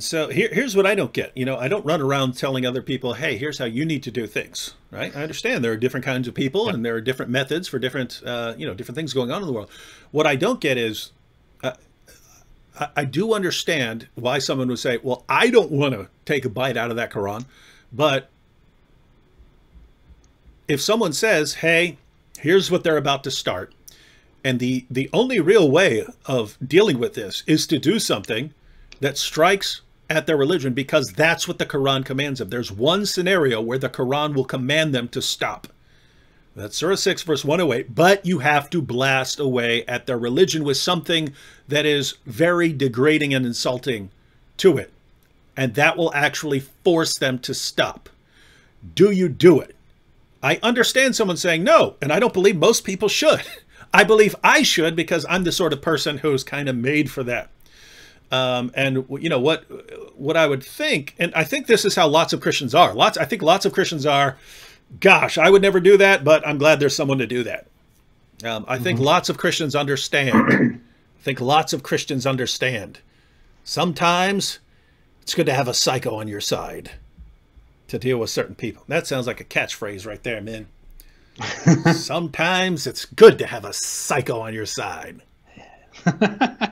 So here, here's what I don't get. You know, I don't run around telling other people, "Hey, here's how you need to do things." Right? I understand there are different kinds of people, yeah. and there are different methods for different, uh, you know, different things going on in the world. What I don't get is, uh, I, I do understand why someone would say, "Well, I don't want to take a bite out of that Quran," but if someone says, "Hey, here's what they're about to start," and the the only real way of dealing with this is to do something that strikes at their religion because that's what the Quran commands them. There's one scenario where the Quran will command them to stop. That's Surah 6, verse 108. But you have to blast away at their religion with something that is very degrading and insulting to it. And that will actually force them to stop. Do you do it? I understand someone saying no, and I don't believe most people should. I believe I should because I'm the sort of person who's kind of made for that. Um, and you know what what I would think, and I think this is how lots of Christians are. Lots, I think lots of Christians are. Gosh, I would never do that, but I'm glad there's someone to do that. Um, I mm-hmm. think lots of Christians understand. I think lots of Christians understand. Sometimes it's good to have a psycho on your side to deal with certain people. That sounds like a catchphrase right there, man. Sometimes it's good to have a psycho on your side.